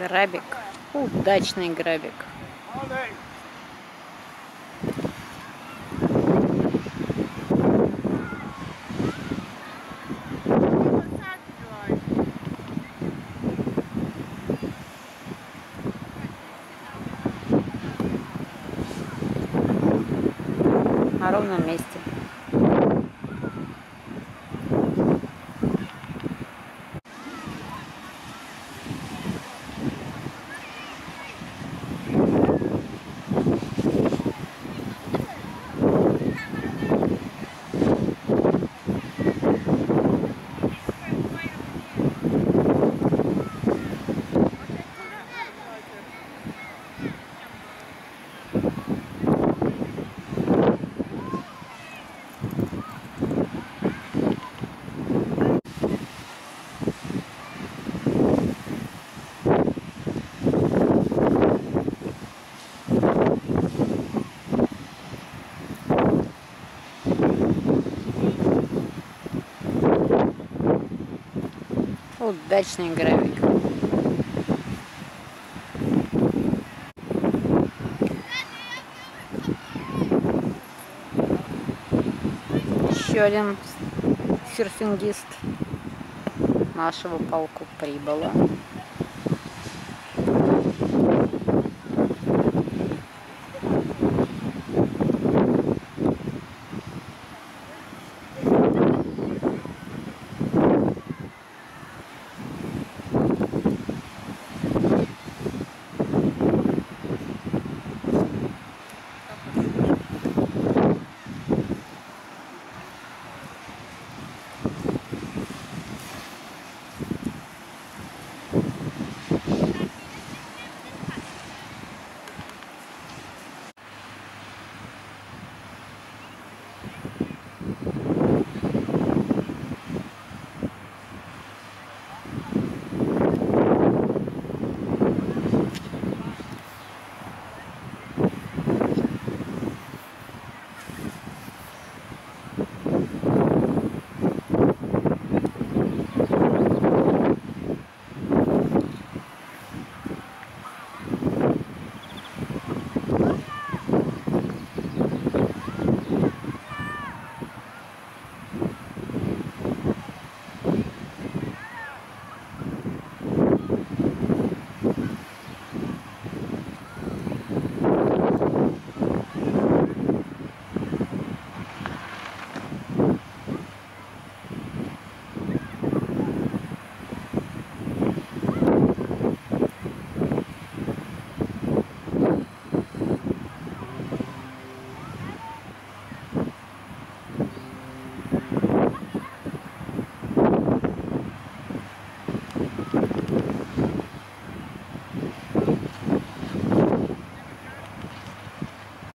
Грабик. Удачный грабик. На ровном месте. Удачный грабик. Еще один серфингист нашего полку прибыла.